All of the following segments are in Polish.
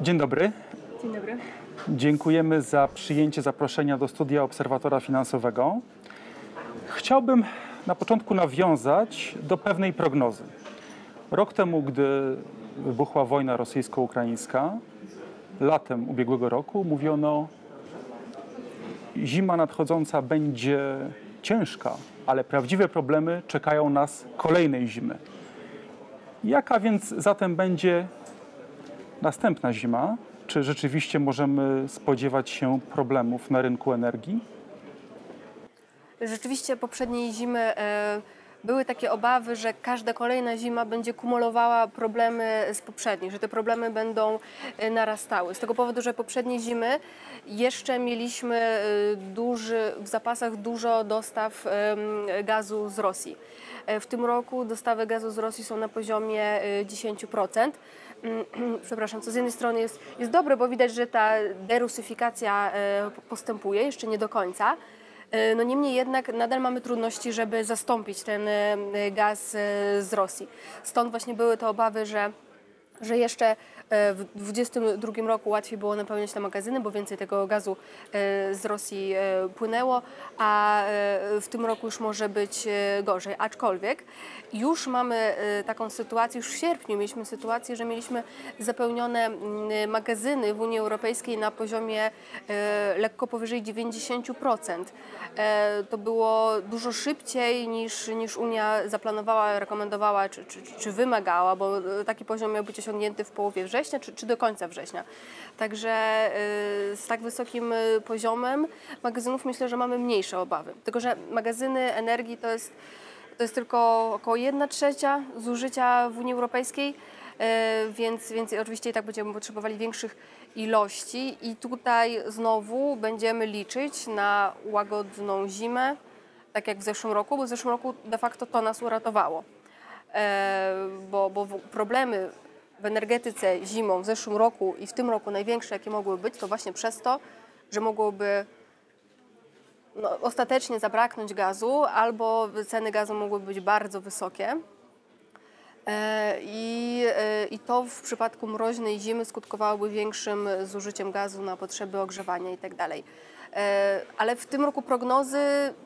Dzień dobry. Dzień dobry. Dziękujemy za przyjęcie zaproszenia do studia Obserwatora Finansowego. Chciałbym na początku nawiązać do pewnej prognozy. Rok temu, gdy wybuchła wojna rosyjsko-ukraińska, latem ubiegłego roku mówiono, zima nadchodząca będzie ciężka, ale prawdziwe problemy czekają nas kolejnej zimy. Jaka więc zatem będzie następna zima? Czy rzeczywiście możemy spodziewać się problemów na rynku energii? Rzeczywiście poprzedniej zimy e, były takie obawy, że każda kolejna zima będzie kumulowała problemy z poprzedniej, że te problemy będą e, narastały. Z tego powodu, że poprzednie zimy jeszcze mieliśmy e, duży, w zapasach dużo dostaw gazu z Rosji. W tym roku dostawy gazu z Rosji są na poziomie e, 10%. Przepraszam, co z jednej strony jest, jest dobre, bo widać, że ta derusyfikacja e, postępuje, jeszcze nie do końca. E, No niemniej jednak nadal mamy trudności, żeby zastąpić ten e, gaz z Rosji. Stąd właśnie były te obawy, że że jeszcze e, w 2022 roku łatwiej było napełniać te magazyny, bo więcej tego gazu e, z Rosji e, płynęło, a w tym roku już może być gorzej. Aczkolwiek już mamy taką sytuację, już w sierpniu mieliśmy sytuację, że mieliśmy zapełnione magazyny w Unii Europejskiej na poziomie lekko powyżej 90%. E, To było dużo szybciej niż, niż Unia zaplanowała, rekomendowała czy, czy, czy wymagała, bo taki poziom miał być osiągnięty w połowie września czy, czy do końca września. Także e, z tak wysokim e, poziomem magazynów myślę, że mamy mniejsze obawy. Tylko, że magazyny energii to jest, to jest tylko około 1 trzecia zużycia w Unii Europejskiej. E, Więc, więc oczywiście i tak będziemy potrzebowali większych ilości i tutaj znowu będziemy liczyć na łagodną zimę, tak jak w zeszłym roku, bo w zeszłym roku de facto to nas uratowało. E, Bo, bo problemy w energetyce zimą w zeszłym roku i w tym roku największe, jakie mogły być, to właśnie przez to, że mogłoby no, ostatecznie zabraknąć gazu albo ceny gazu mogły być bardzo wysokie. E, I, e, I to w przypadku mroźnej zimy skutkowałoby większym zużyciem gazu na potrzeby ogrzewania itd. E, Ale w tym roku prognozy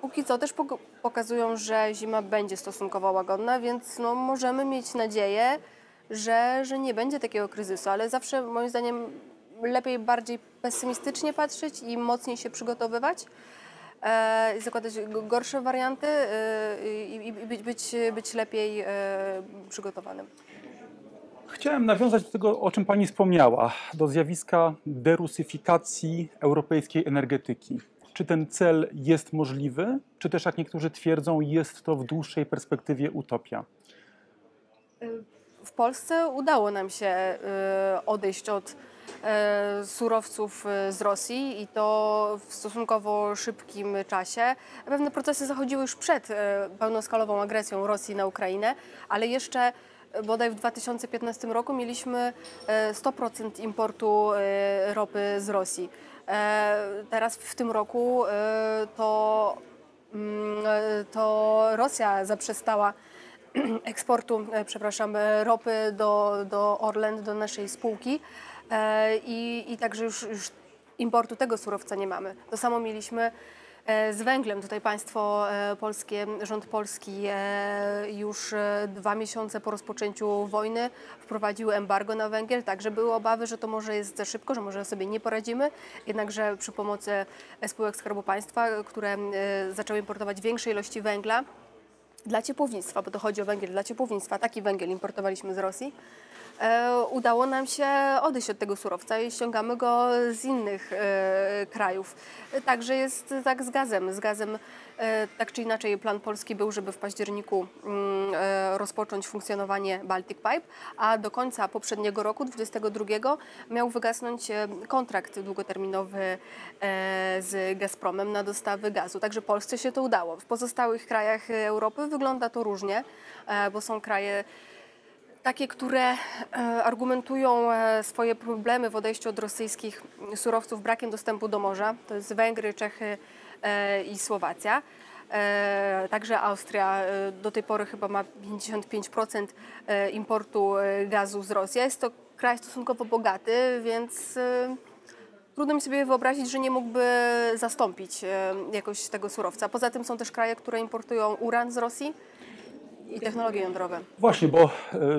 póki co też pok- pokazują, że zima będzie stosunkowo łagodna, więc no, możemy mieć nadzieję, że, że nie będzie takiego kryzysu, ale zawsze moim zdaniem lepiej bardziej pesymistycznie patrzeć i mocniej się przygotowywać e, i zakładać gorsze warianty e, i, i, być, być, być lepiej e, przygotowanym. Chciałem nawiązać do tego, o czym Pani wspomniała, do zjawiska derusyfikacji europejskiej energetyki. Czy ten cel jest możliwy, czy też, jak niektórzy twierdzą, jest to w dłuższej perspektywie utopia? W Polsce udało nam się e, odejść od e, surowców e, z Rosji i to w stosunkowo szybkim czasie. Pewne procesy zachodziły już przed pełnoskalową agresją Rosji na Ukrainę, ale jeszcze bodaj w 2015 roku mieliśmy e, 100% importu ropy z Rosji. Teraz w tym roku to, mm, to Rosja zaprzestała eksportu, e, przepraszam, e, ropy do, do Orlen, do naszej spółki e, i, i także już, już importu tego surowca nie mamy. To samo mieliśmy z węglem. Tutaj państwo polskie, rząd polski już dwa miesiące po rozpoczęciu wojny wprowadził embargo na węgiel, także były obawy, że to może jest za szybko, że może sobie nie poradzimy. Jednakże przy pomocy spółek Skarbu Państwa, które zaczęły importować większe ilości węgla, dla ciepłownictwa, bo to chodzi o węgiel dla ciepłownictwa, taki węgiel importowaliśmy z Rosji, udało nam się odejść od tego surowca i ściągamy go z innych e, krajów. E, Także jest tak z gazem. Z gazem e, tak czy inaczej plan polski był, żeby w październiku mm, e, rozpocząć funkcjonowanie Baltic Pipe, a do końca poprzedniego roku, 2022, miał wygasnąć e, kontrakt długoterminowy e, z Gazpromem na dostawy gazu. Także Polsce się to udało. W pozostałych krajach Europy wygląda to różnie, e, bo są kraje takie, które e, argumentują e, swoje problemy w odejściu od rosyjskich surowców brakiem dostępu do morza. To jest Węgry, Czechy e, i Słowacja. Także Austria do tej pory chyba ma 55% e, importu gazu z Rosji. Jest to kraj stosunkowo bogaty, więc trudno mi sobie wyobrazić, że nie mógłby zastąpić jakoś tego surowca. Poza tym są też kraje, które importują uran z Rosji i technologie jądrowe. Właśnie, bo e,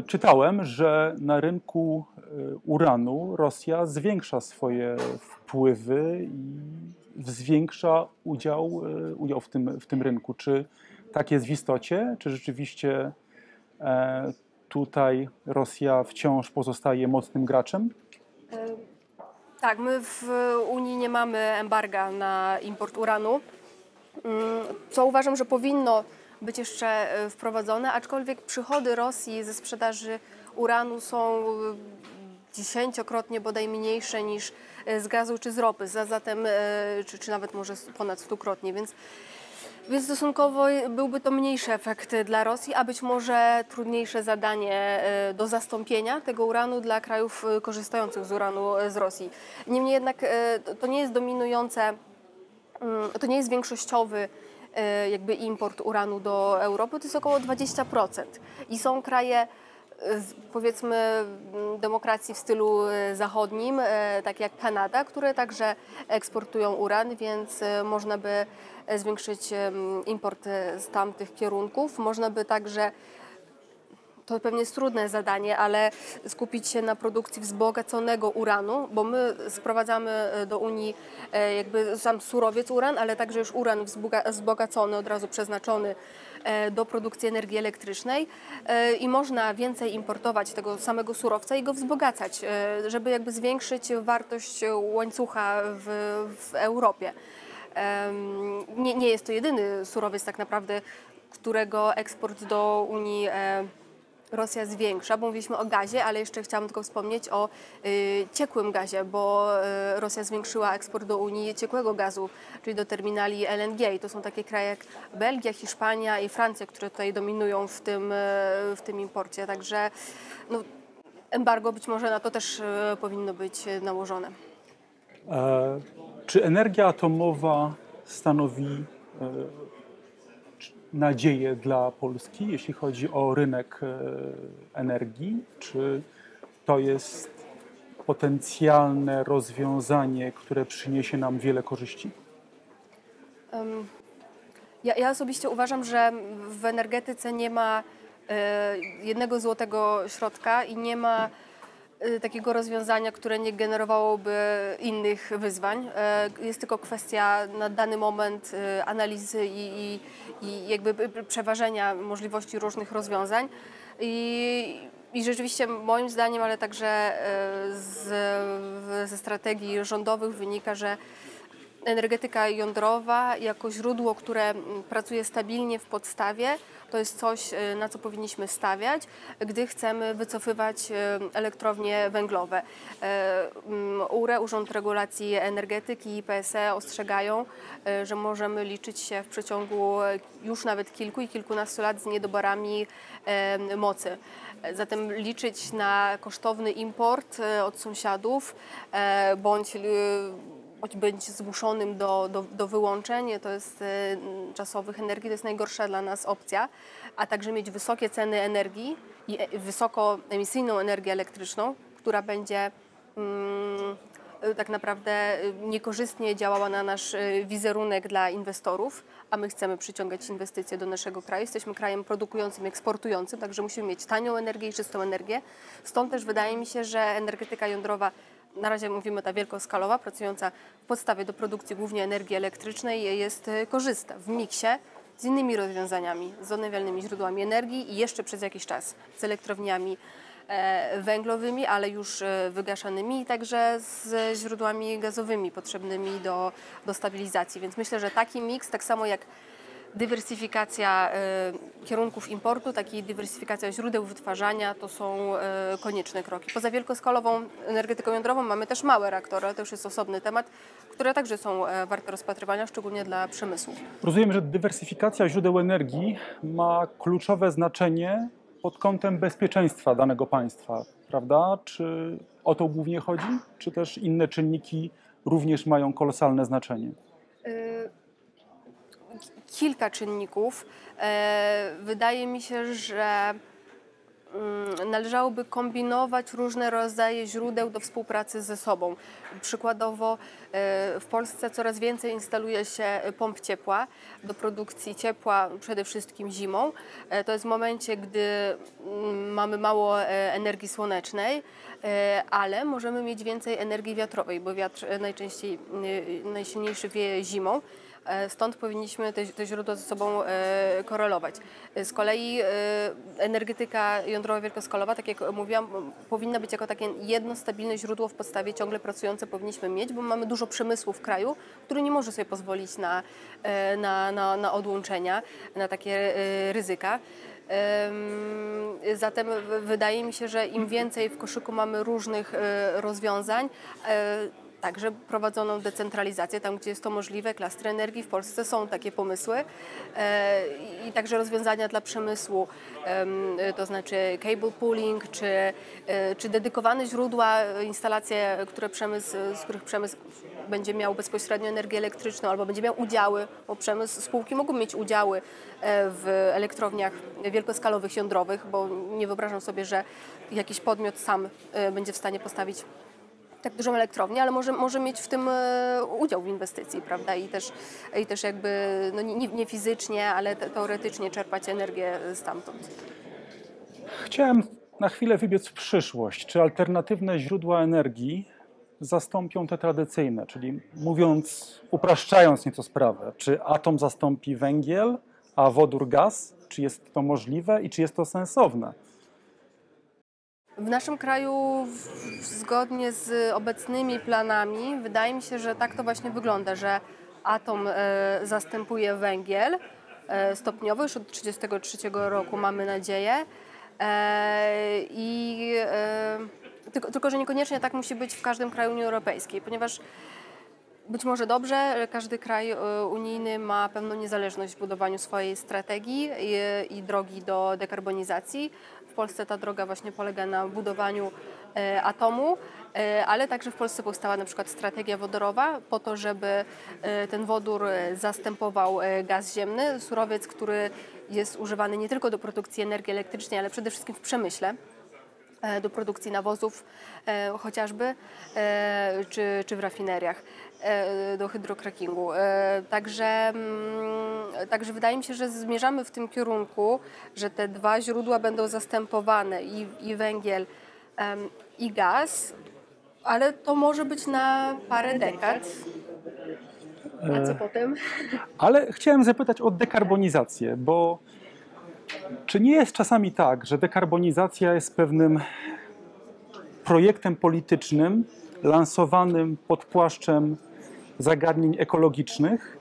czytałem, że na rynku e, uranu Rosja zwiększa swoje wpływy i zwiększa udział, e, udział w, tym, w tym rynku. Czy tak jest w istocie? Czy rzeczywiście tutaj Rosja wciąż pozostaje mocnym graczem? Tak, my w Unii nie mamy embarga na import uranu, mm, co uważam, że powinno być jeszcze e, wprowadzone, aczkolwiek przychody Rosji ze sprzedaży uranu są e, dziesięciokrotnie bodaj mniejsze niż e, z gazu czy z ropy, za- zatem, czy, czy nawet może ponad stukrotnie, więc, więc stosunkowo byłby to mniejszy efekt dla Rosji, a być może trudniejsze zadanie do zastąpienia tego uranu dla krajów korzystających z uranu z Rosji. Niemniej jednak to- nie jest dominujące Mm, to nie jest większościowy jakby import uranu do Europy, to jest około 20%. I są kraje e, powiedzmy demokracji w stylu e, zachodnim, e, tak jak Kanada, które także eksportują uran, więc e, można by e, zwiększyć import e, z tamtych kierunków. Można by także to pewnie jest trudne zadanie, ale skupić się na produkcji wzbogaconego uranu, bo my sprowadzamy e, do Unii e, jakby sam surowiec uran, ale także już uran wzboga- wzbogacony, od razu przeznaczony e, do produkcji energii elektrycznej i można więcej importować tego samego surowca i go wzbogacać, żeby jakby zwiększyć wartość łańcucha w, w Europie. Nie, nie jest to jedyny surowiec tak naprawdę, którego eksport do Unii Rosja zwiększa, bo mówiliśmy o gazie, ale jeszcze chciałam tylko wspomnieć o y, ciekłym gazie, bo y, Rosja zwiększyła eksport do Unii ciekłego gazu, czyli do terminali LNG. I to są takie kraje jak Belgia, Hiszpania i Francja, które tutaj dominują w tym, y, w tym imporcie. Także no, embargo być może na to też y, powinno być nałożone. E, Czy energia atomowa stanowi e, nadzieję dla Polski, jeśli chodzi o rynek e, energii? Czy to jest potencjalne rozwiązanie, które przyniesie nam wiele korzyści? Ja, ja osobiście uważam, że w energetyce nie ma e, jednego złotego środka i nie ma takiego rozwiązania, które nie generowałoby innych wyzwań. E, Jest tylko kwestia na dany moment e, analizy i, i, i jakby przeważenia możliwości różnych rozwiązań. I, i rzeczywiście moim zdaniem, ale także e, z, ze strategii rządowych wynika, że energetyka jądrowa jako źródło, które pracuje stabilnie w podstawie, to jest coś, y, na co powinniśmy stawiać, gdy chcemy wycofywać y, elektrownie węglowe. E, URE, Urząd Regulacji Energetyki i PSE ostrzegają, y, że możemy liczyć się w przeciągu już nawet kilku i kilkunastu lat z niedoborami e, mocy. Zatem liczyć na kosztowny import e, od sąsiadów bądź być zmuszonym do, do, do wyłączeń, to jest e, czasowych energii, to jest najgorsza dla nas opcja, a także mieć wysokie ceny energii i e, wysokoemisyjną energię elektryczną, która będzie mm, e, tak naprawdę e, niekorzystnie działała na nasz wizerunek dla inwestorów, a my chcemy przyciągać inwestycje do naszego kraju. Jesteśmy krajem produkującym, eksportującym, także musimy mieć tanią energię i czystą energię. Stąd też wydaje mi się, że energetyka jądrowa na razie mówimy ta wielkoskalowa, pracująca w podstawie do produkcji głównie energii elektrycznej, jest e, korzystna w miksie z innymi rozwiązaniami, z odnawialnymi źródłami energii i jeszcze przez jakiś czas z elektrowniami e, węglowymi, ale już e, wygaszanymi i także z źródłami gazowymi potrzebnymi do, do stabilizacji. Więc myślę, że taki miks, tak samo jak dywersyfikacja e, kierunków importu, tak i dywersyfikacja źródeł wytwarzania to są e, konieczne kroki. Poza wielkoskalową energetyką jądrową mamy też małe reaktory, ale to już jest osobny temat, które także są e, warte rozpatrywania, szczególnie dla przemysłu. Rozumiem, że dywersyfikacja źródeł energii ma kluczowe znaczenie pod kątem bezpieczeństwa danego państwa, prawda? Czy o to głównie chodzi? Czy też inne czynniki również mają kolosalne znaczenie? Kilka czynników. E, Wydaje mi się, że mm, należałoby kombinować różne rodzaje źródeł do współpracy ze sobą. Przykładowo e, w Polsce coraz więcej instaluje się pomp ciepła do produkcji ciepła przede wszystkim zimą. E, To jest w momencie, gdy mm, mamy mało energii słonecznej, ale możemy mieć więcej energii wiatrowej, bo wiatr najczęściej najsilniejszy wieje zimą. E, Stąd powinniśmy te, te źródła ze sobą e, korelować. E, Z kolei energetyka jądrowa wielkoskalowa, tak jak mówiłam, powinna być jako takie jedno stabilne źródło w podstawie ciągle pracujące powinniśmy mieć, bo mamy dużo przemysłu w kraju, który nie może sobie pozwolić na, na, na, na odłączenia, na takie ryzyka. Em, Zatem wydaje mi się, że im więcej w koszyku mamy różnych rozwiązań, także prowadzoną decentralizację, tam gdzie jest to możliwe, klastry energii w Polsce są takie pomysły. E, i także rozwiązania dla przemysłu, em, to znaczy cable pooling, czy, e, czy dedykowane źródła, e, instalacje, które przemysł, z których przemysł będzie miał bezpośrednio energię elektryczną albo będzie miał udziały, bo przemysł, spółki mogą mieć udziały e, w elektrowniach wielkoskalowych jądrowych, bo nie wyobrażam sobie, że jakiś podmiot sam e, będzie w stanie postawić tak dużą elektrownię, ale może, może mieć w tym e, udział w inwestycji, prawda? I też, i też jakby no nie, nie fizycznie, ale te, teoretycznie czerpać energię stamtąd. Chciałem na chwilę wybiec w przyszłość. Czy alternatywne źródła energii zastąpią te tradycyjne? Czyli mówiąc, upraszczając nieco sprawę, czy atom zastąpi węgiel, a wodór gaz? Czy jest to możliwe i czy jest to sensowne? W naszym kraju, zgodnie z obecnymi planami, wydaje mi się, że tak to właśnie wygląda, że atom e, zastępuje węgiel e, stopniowo, już od 1933 roku mamy nadzieję. E, I, tylko, tylko, że niekoniecznie tak musi być w każdym kraju Unii Europejskiej, ponieważ być może dobrze, każdy kraj unijny ma pewną niezależność w budowaniu swojej strategii i, i drogi do dekarbonizacji. W Polsce ta droga właśnie polega na budowaniu e, atomu, e, ale także w Polsce powstała na przykład strategia wodorowa po to, żeby e, ten wodór zastępował gaz ziemny, surowiec, który jest używany nie tylko do produkcji energii elektrycznej, ale przede wszystkim w przemyśle do produkcji nawozów chociażby, czy, czy w rafineriach do hydrokrakingu. E, Także, mm, także wydaje mi się, że zmierzamy w tym kierunku, że te dwa źródła będą zastępowane i, i węgiel i gaz, ale to może być na parę dekad. A co potem? Ale chciałem zapytać o dekarbonizację, bo czy nie jest czasami tak, że dekarbonizacja jest pewnym projektem politycznym lansowanym pod płaszczem zagadnień ekologicznych?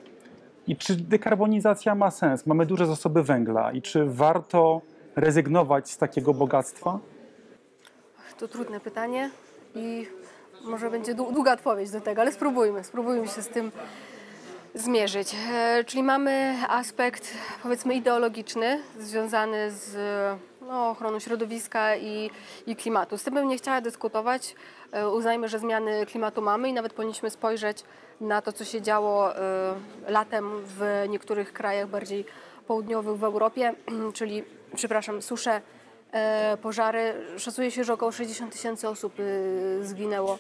I czy dekarbonizacja ma sens? Mamy duże zasoby węgla i czy warto rezygnować z takiego bogactwa? To trudne pytanie i może będzie dłu- długa odpowiedź do tego, ale spróbujmy, spróbujmy się z tym zmierzyć. E, Czyli mamy aspekt powiedzmy ideologiczny związany z no, ochroną środowiska i, i klimatu. Z tym bym nie chciała dyskutować. E, Uznajmy, że zmiany klimatu mamy i nawet powinniśmy spojrzeć na to, co się działo e, latem w niektórych krajach bardziej południowych w Europie, czyli, przepraszam, susze, e, pożary. Szacuje się, że około 60 tysięcy osób y, zginęło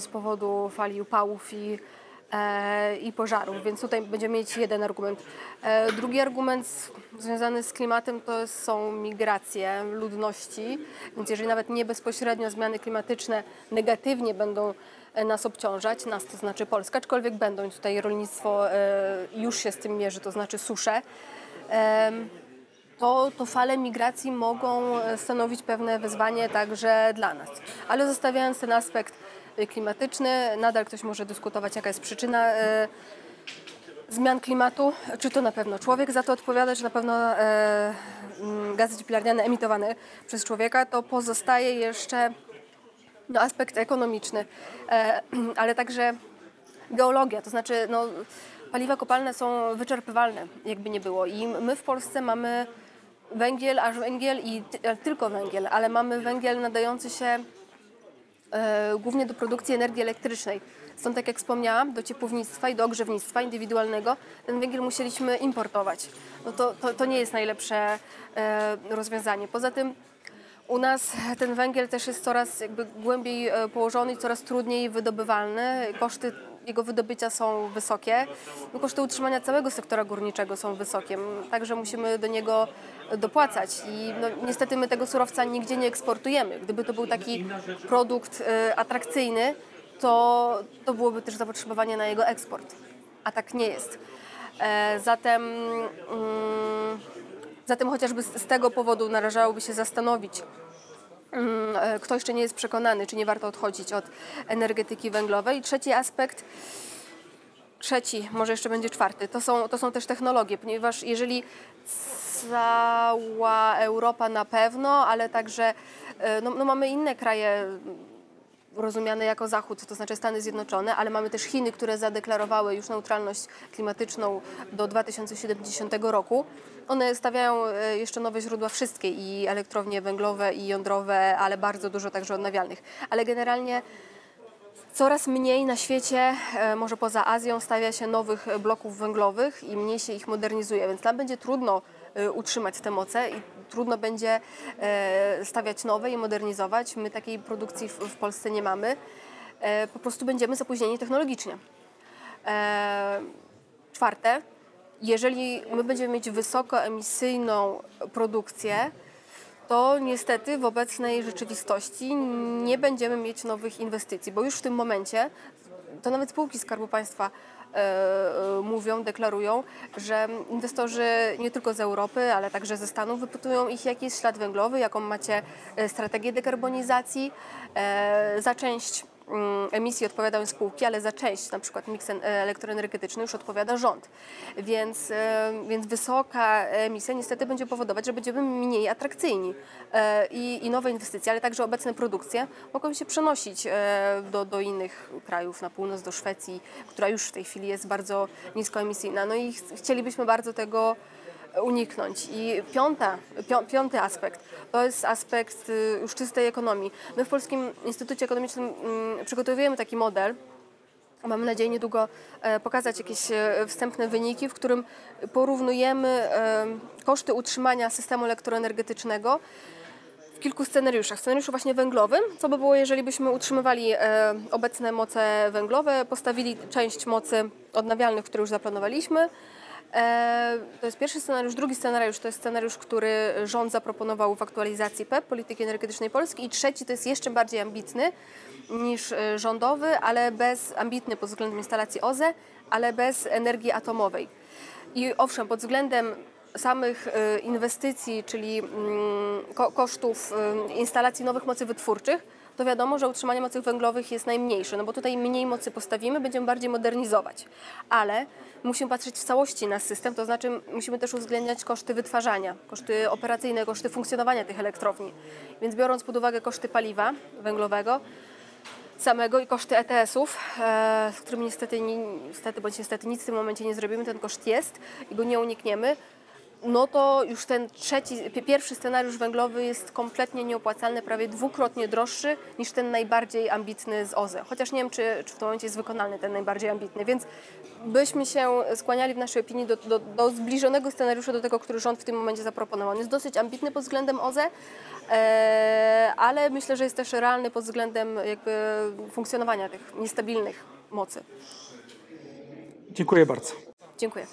z powodu fali upałów i, e, i pożarów, więc tutaj będziemy mieć jeden argument. E, Drugi argument związany z klimatem to są migracje ludności, więc jeżeli nawet nie bezpośrednio zmiany klimatyczne negatywnie będą e, nas obciążać, nas to znaczy Polska, aczkolwiek będą tutaj rolnictwo e, już się z tym mierzy, to znaczy susze, to, to fale migracji mogą e, stanowić pewne wyzwanie także dla nas. Ale zostawiając ten aspekt e, klimatyczny, nadal ktoś może dyskutować, jaka jest przyczyna e, zmian klimatu. Czy to na pewno człowiek za to odpowiada, czy na pewno e, gazy cieplarniane emitowane przez człowieka, to pozostaje jeszcze no, aspekt ekonomiczny, e, ale także geologia, to znaczy no, paliwa kopalne są wyczerpywalne, jakby nie było. I my w Polsce mamy węgiel, aż węgiel i ty, tylko węgiel, ale mamy węgiel nadający się e, głównie do produkcji energii elektrycznej. Stąd, tak jak wspomniałam, do ciepłownictwa i do ogrzewnictwa indywidualnego ten węgiel musieliśmy importować. No to, to, to nie jest najlepsze e, rozwiązanie. Poza tym U nas ten węgiel też jest coraz jakby głębiej e, położony i coraz trudniej wydobywalny. Koszty jego wydobycia są wysokie. No, Koszty utrzymania całego sektora górniczego są wysokie, także musimy do niego dopłacać. I no, niestety my tego surowca nigdzie nie eksportujemy. Gdyby to był taki produkt e, atrakcyjny, to, to byłoby też zapotrzebowanie na jego eksport, a tak nie jest. E, Zatem, mm, zatem chociażby z tego powodu należałoby się zastanowić, Mm, e, kto jeszcze nie jest przekonany, czy nie warto odchodzić od energetyki węglowej. Trzeci aspekt, trzeci, może jeszcze będzie czwarty, to są, to są też technologie, ponieważ jeżeli cała Europa na pewno, ale także e, no, no mamy inne kraje rozumiane jako Zachód, to znaczy Stany Zjednoczone, ale mamy też Chiny, które zadeklarowały już neutralność klimatyczną do 2070 roku. One stawiają e, jeszcze nowe źródła wszystkie i elektrownie węglowe i jądrowe, ale bardzo dużo także odnawialnych. Ale generalnie Coraz mniej na świecie, e, może poza Azją, stawia się nowych bloków węglowych i mniej się ich modernizuje, więc tam będzie trudno e, utrzymać te moce i trudno będzie stawiać nowe i modernizować. My takiej produkcji w, Polsce nie mamy. Po prostu będziemy zapóźnieni technologicznie. Czwarte, jeżeli my będziemy mieć wysokoemisyjną produkcję, to niestety w obecnej rzeczywistości nie będziemy mieć nowych inwestycji, bo już w tym momencie to nawet spółki Skarbu Państwa e, e, mówią, deklarują, że inwestorzy nie tylko z Europy, ale także ze Stanów wypytują ich, jaki jest ślad węglowy, jaką macie e, strategię dekarbonizacji. E, za część emisji odpowiadają spółki, ale za część, na przykład miks en- elektroenergetyczny już odpowiada rząd. Więc, e, więc wysoka emisja niestety będzie powodować, że będziemy mniej atrakcyjni E, i, i nowe inwestycje, ale także obecne produkcje mogą się przenosić e, do, do innych krajów, na północ, do Szwecji, która już w tej chwili jest bardzo niskoemisyjna. No i ch- chcielibyśmy bardzo tego uniknąć. I piąta, pią, piąty aspekt to jest aspekt y, już czystej ekonomii. My w Polskim Instytucie Ekonomicznym mm, przygotowujemy taki model. Mamy nadzieję niedługo e, pokazać jakieś e, wstępne wyniki, w którym porównujemy e, koszty utrzymania systemu elektroenergetycznego w kilku scenariuszach. Scenariuszu właśnie węglowym, co by było, jeżeli byśmy utrzymywali obecne moce węglowe, postawili część mocy odnawialnych, które już zaplanowaliśmy. E, to jest pierwszy scenariusz. Drugi scenariusz to jest scenariusz, który rząd zaproponował w aktualizacji PEP, Polityki Energetycznej Polski. I trzeci to jest jeszcze bardziej ambitny niż e, rządowy, ale bez ambitny pod względem instalacji OZE, ale bez energii atomowej. I owszem, pod względem samych e, inwestycji, czyli mm, ko- kosztów e, instalacji nowych mocy wytwórczych, to wiadomo, że utrzymanie mocy węglowych jest najmniejsze, no bo tutaj mniej mocy postawimy, będziemy bardziej modernizować. Ale musimy patrzeć w całości na system, to znaczy musimy też uwzględniać koszty wytwarzania, koszty operacyjne, koszty funkcjonowania tych elektrowni. Więc biorąc pod uwagę koszty paliwa węglowego, samego i koszty ETS-ów, e, z którymi niestety, ni- niestety bądź niestety nic w tym momencie nie zrobimy, ten koszt jest i go nie unikniemy, no to już ten trzeci, pi- pierwszy scenariusz węglowy jest kompletnie nieopłacalny, prawie dwukrotnie droższy niż ten najbardziej ambitny z OZE. Chociaż nie wiem, czy, czy w tym momencie jest wykonalny ten najbardziej ambitny, więc byśmy się skłaniali w naszej opinii do, do, do zbliżonego scenariusza do tego, który rząd w tym momencie zaproponował. On jest dosyć ambitny pod względem OZE, e, ale myślę, że jest też realny pod względem jakby funkcjonowania tych niestabilnych mocy. Dziękuję bardzo. Dziękuję.